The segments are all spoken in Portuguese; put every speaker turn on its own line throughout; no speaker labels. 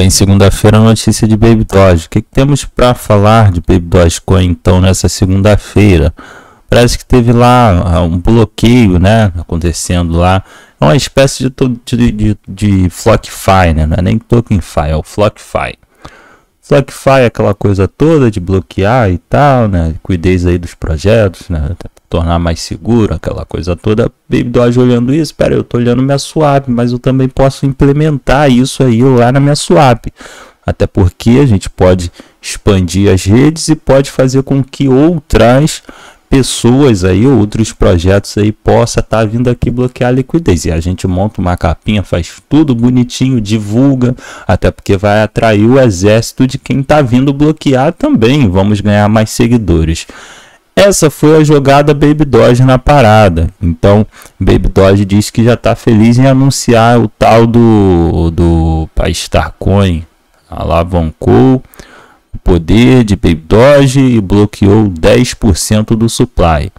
Bem, segunda-feira notícia de Baby Doge. O que, que temos para falar de Baby Dogecoin então nessa segunda-feira? Parece que teve lá ah, um bloqueio, né, acontecendo lá. É uma espécie de, de, de, de FlockFi, né? Não é nem TokenFi, é o FlockFi. FlockFi é aquela coisa toda de bloquear e tal, né? Cuidez aí dos projetos, né? Tornar mais seguro, aquela coisa toda. Baby Doge olhando isso, espera, eu tô olhando minha swap, mas eu também posso implementar isso aí lá na minha swap. Até porque a gente pode expandir as redes e pode fazer com que outras pessoas aí, outros projetos aí possa estar tá vindo aqui bloquear a liquidez. E a gente monta uma capinha, faz tudo bonitinho, divulga, até porque vai atrair o exército de quem está vindo bloquear também. Vamos ganhar mais seguidores. Essa foi a jogada Baby Doge na parada. Então, Baby Doge diz que já está feliz em anunciar o tal do, do Starcoin. Alavancou o poder de Baby Doge e bloqueou 10% do supply.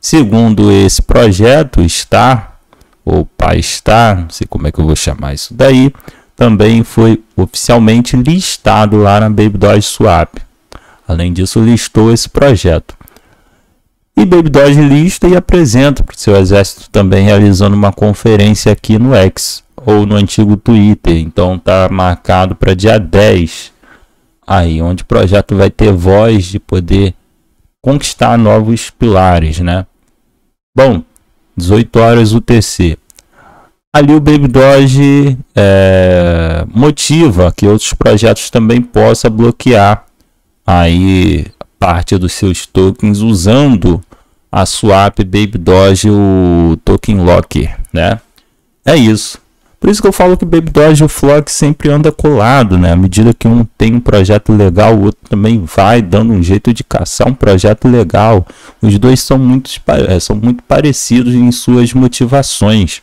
Segundo esse projeto, Star, ou PyStar, não sei como é que eu vou chamar isso daí, também foi oficialmente listado lá na Baby Doge Swap. Além disso, listou esse projeto. E Baby Doge lista e apresenta para o seu exército também realizando uma conferência aqui no X ou no antigo Twitter. Então está marcado para dia 10 aí, onde o projeto vai ter voz de poder conquistar novos pilares, né? Bom, 18 horas UTC. Ali o Baby Doge é, motiva que outros projetos também possam bloquear aí parte dos seus tokens usando a swap Baby Doge, o token locker, né? É isso. Por isso que eu falo que o Baby Doge e o Flock sempre anda colado, né? À medida que um tem um projeto legal, o outro também vai dando um jeito de caçar um projeto legal. Os dois são muito, é, são muito parecidos em suas motivações.